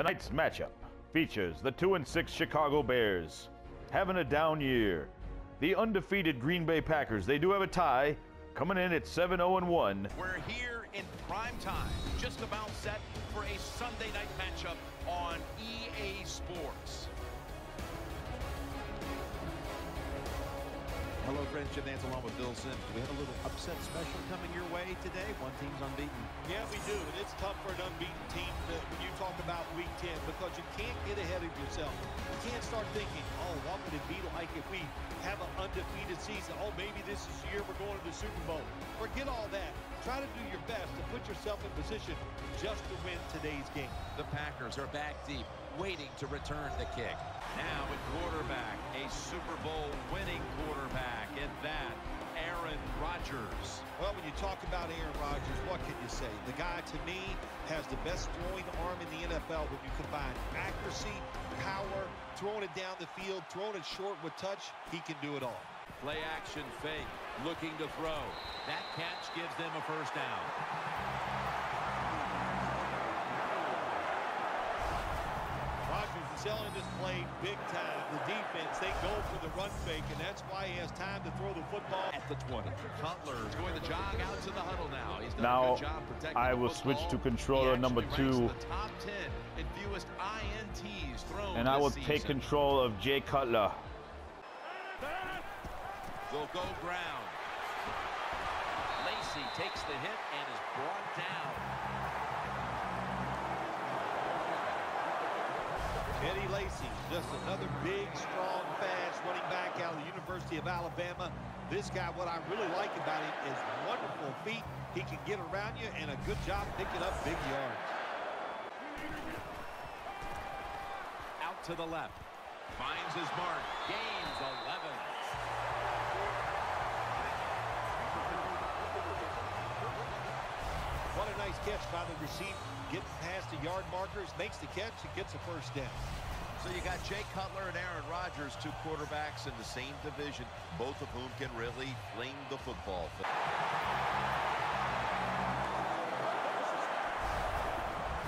Tonight's matchup features the 2 and 6 Chicago Bears having a down year. The undefeated Green Bay Packers, they do have a tie coming in at 7 0 1. We're here in prime time, just about set for a Sunday night matchup on Hello, friends. Jim Nantz along with Phil Simms. Do we have a little upset special coming your way today? One team's unbeaten. Yeah, we do. And it's tough for an unbeaten team to, when you talk about Week 10 because you can't get ahead of yourself. You can't start thinking, oh, what would it be like if we have an undefeated season? Oh, maybe this is the year we're going to the Super Bowl. Forget all that. Try to do your best to put yourself in position just to win today's game. The Packers are back deep, waiting to return the kick. Now at quarterback, a Super Bowl winning quarterback, and that, Aaron Rodgers. Well, when you talk about Aaron Rodgers, what can you say? The guy, to me, has the best throwing arm in the NFL when you combine accuracy, power, throwing it down the field, throwing it short with touch. He can do it all. Play action fake, looking to throw. That catch gives them a first down. Rodgers is selling this play big time. The defense, they go for the run fake, and that's why he has time to throw the football. At the 20. Cutler is going to jog out to the huddle now. He's done Now, a good job protecting I will football. switch to controller number two. The top 10 in fewest INTs thrown And I this will season. take control of Jay Cutler. Will go ground. Lacy takes the hit and is brought down. Eddie Lacy, just another big, strong, fast running back out of the University of Alabama. This guy, what I really like about him is wonderful feet. He can get around you and a good job picking up big yards. Out to the left. Finds his mark. Gains 11. What a nice catch by the receiver. Getting past the yard markers, makes the catch, and gets a first down. So you got Jay Cutler and Aaron Rodgers, two quarterbacks in the same division, both of whom can really fling the football.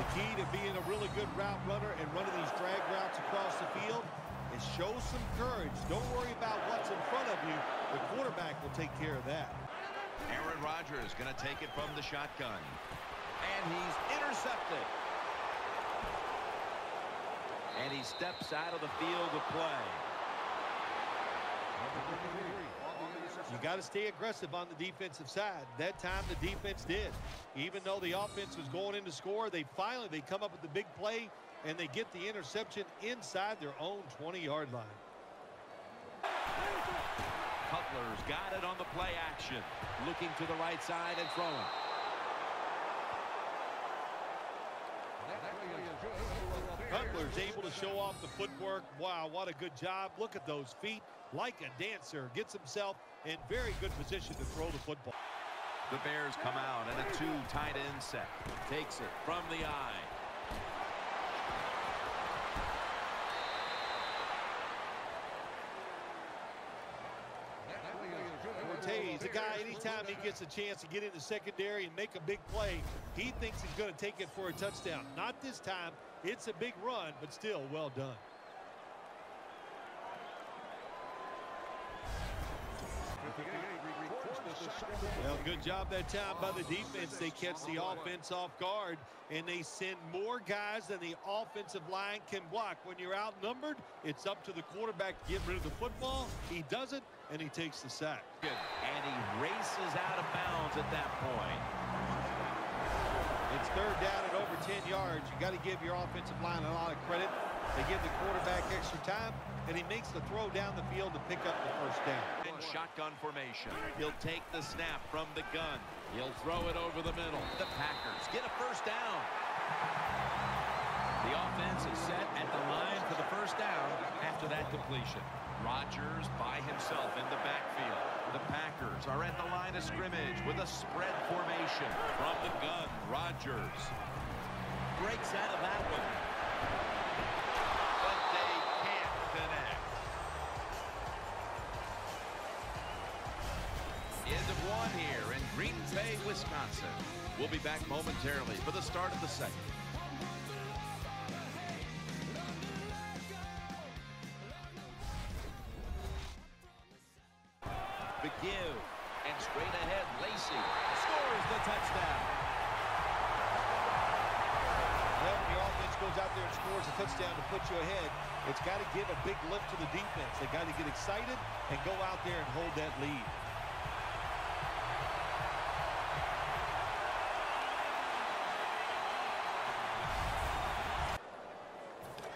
The key to being a really good route runner and running these drag routes across the field is show some courage. Don't worry about what's in front of you. The quarterback will take care of that. Aaron Rodgers going to take it from the shotgun. And he's intercepted. And he steps out of the field to play. You got to stay aggressive on the defensive side. That time the defense did. Even though the offense was going in to score, they finally they come up with the big play and they get the interception inside their own 20-yard line. Cutler's got it on the play action. Looking to the right side and throwing. Cutler's able to show off the footwork. Wow, what a good job. Look at those feet. Like a dancer. Gets himself in very good position to throw the football. The Bears come out and a two tight end set. Takes it from the eye. The guy, anytime he gets a chance to get in the secondary and make a big play, he thinks he's going to take it for a touchdown. Not this time. It's a big run, but still well done. Well, good job that time by the defense. They catch the offense off guard, and they send more guys than the offensive line can block. When you're outnumbered, it's up to the quarterback to get rid of the football. He does it, and he takes the sack. And he races out of bounds at that point. It's third down at over 10 yards. You got to give your offensive line a lot of credit. They give the quarterback extra time, and he makes the throw down the field to pick up the first down. In shotgun formation. He'll take the snap from the gun. He'll throw it over the middle. The Packers get a first down. The offense is set at the line for the first down after that completion. Rodgers by himself in the backfield. The Packers are at the line of scrimmage with a spread formation. From the gun, Rodgers breaks out of that one. Green Bay, Wisconsin. We'll be back momentarily for the start of the second. McGill and straight ahead, Lacy scores the touchdown. When the offense goes out there and scores a touchdown to put you ahead, it's got to give a big lift to the defense. They got to get excited and go out there and hold that lead.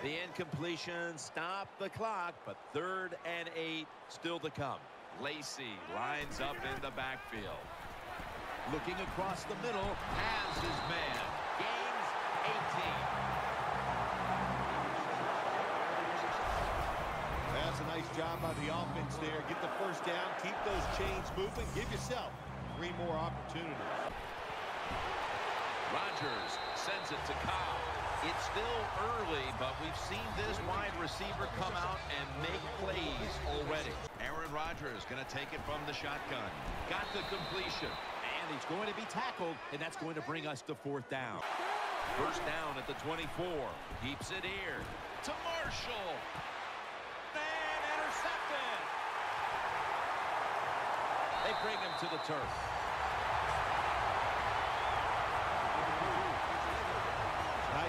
The incompletion stopped the clock, but third and eight still to come. Lacy lines up in the backfield. Looking across the middle, has his man. Gains 18. That's a nice job by the offense there. Get the first down, keep those chains moving, give yourself three more opportunities. Rodgers sends it to Cobb. It's still early, but we've seen this wide receiver come out and make plays already. Aaron Rodgers going to take it from the shotgun. Got the completion. And he's going to be tackled, and that's going to bring us to fourth down. First down at the 24. Keeps it here to Marshall. And intercepted. They bring him to the turf.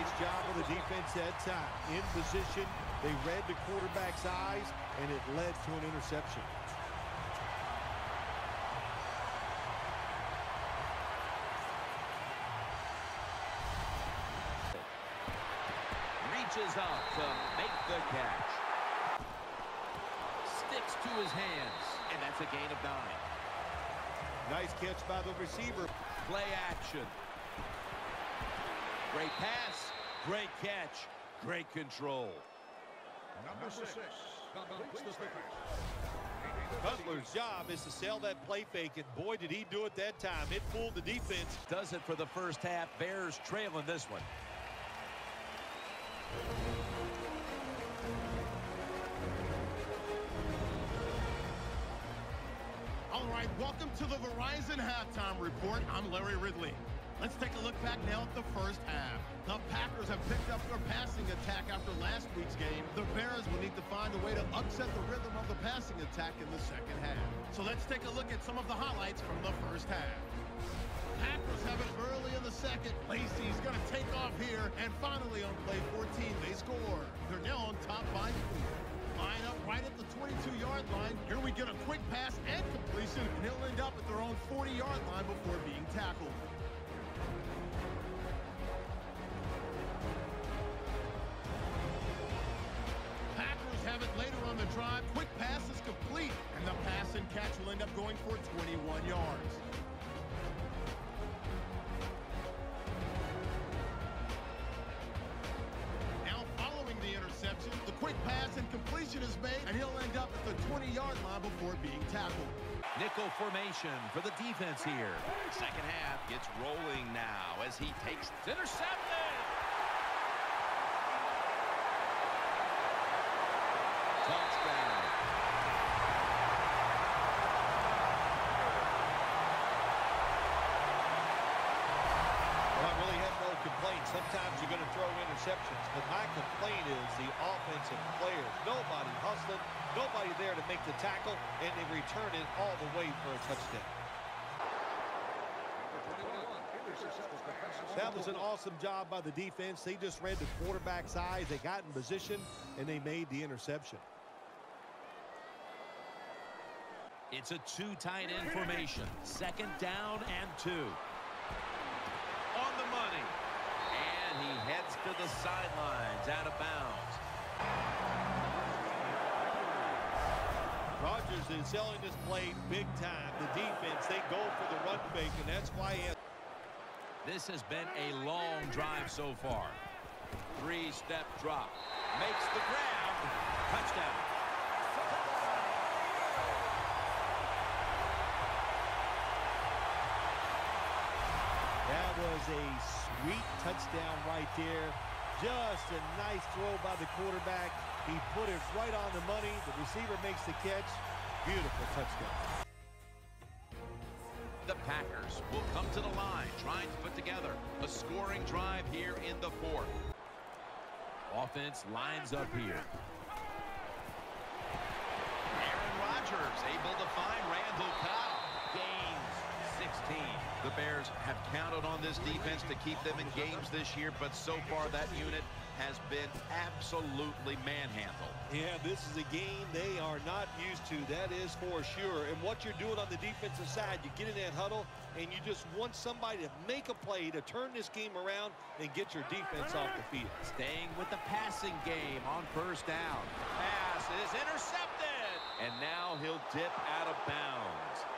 Nice job of the defense that time. In position, they read the quarterback's eyes, and it led to an interception. Reaches up to make the catch. Sticks to his hands, and that's a gain of nine. Nice catch by the receiver. Play action. Great pass, great catch, great control. Number six, completes the pass. Cutler's job is to sell that play fake, and boy, did he do it that time. It fooled the defense. Does it for the first half. Bears trailing this one. All right, welcome to the Verizon Halftime Report. I'm Larry Ridley. Let's take a look back now at the first half. The Packers have picked up their passing attack after last week's game. The Bears will need to find a way to upset the rhythm of the passing attack in the second half. So let's take a look at some of the highlights from the first half. Packers have it early in the second. Lacy's going to take off here. And finally on play 14, they score. They're now on top by four. Line up right at the 22-yard line. Here we get a quick pass and completion. And he'll end up at their own 40-yard line before being tackled. Drive. Quick pass is complete. And the pass and catch will end up going for 21 yards. Now following the interception, the quick pass and completion is made, and he'll end up at the 20-yard line before being tackled. Nickel formation for the defense here. Second half gets rolling now as he takes it's intercepted. Touchdown. Well, I really have no complaints. Sometimes you're going to throw interceptions, but my complaint is the offensive players. Nobody hustling, nobody there to make the tackle, and they return it all the way for a touchdown. That was an awesome job by the defense. They just read the quarterback's eyes. They got in position, and they made the interception. It's a two tight end formation. Second down and two. On the money. And he heads to the out of bounds. Rodgers is selling this play big time. The defense, they go for the run fake, and that's why he has This has been a long drive so far. Three-step drop. Makes the grab. Touchdown. That was a sweet touchdown right there. Just a nice throw by the quarterback. He put it right on the money. The receiver makes the catch. Beautiful touchdown. The Packers will come to the line trying to put together a scoring drive here in the fourth. Offense lines up here. Aaron Rodgers able to find Randall have counted on this defense to keep them in games this year, but so far that unit has been absolutely manhandled. Yeah, this is a game they are not used to. That is for sure. And what you're doing on the defensive side, you get in that huddle, and you just want somebody to make a play to turn this game around and get your defense off the field. Staying with the passing game on first down. Pass is intercepted. And now he'll dip out of bounds.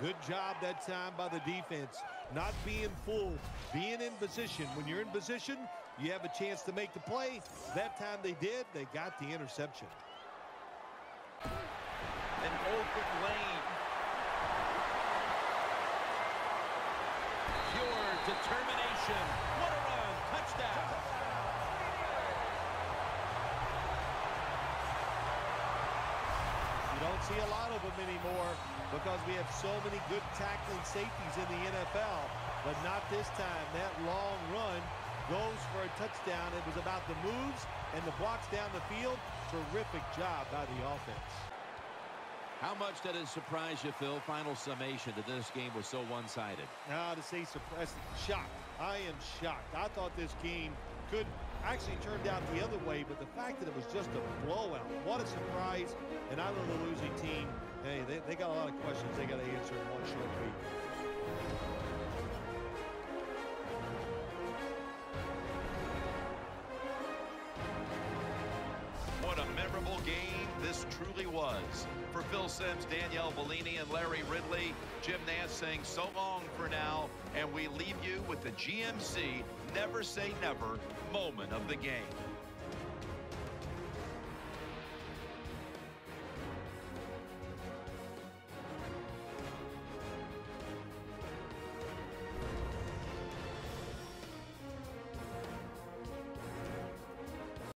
Good job that time by the defense. Not being full, being in position. When you're in position, you have a chance to make the play. That time they did, they got the interception. An open lane. Pure determination. What a run. Touchdown. You don't see a lot of them anymore because we have so many good tackling safeties in the NFL. But not this time. That long run goes for a touchdown. It was about the moves and the blocks down the field. Terrific job by the offense. How much did it surprise you, Phil? Final summation that this game was so one-sided. Now to say surprised, shocked. I am shocked. I thought this game could actually turned out the other way, but the fact that it was just a blowout, what a surprise. And I know the losing team, hey, they, they got a lot of questions they got to answer in one short week. What a memorable game this truly was. For Phil Simms, Danielle Bellini, and Larry Ridley, saying so long for now, and we leave you with the GMC Never Say Never moment of the game.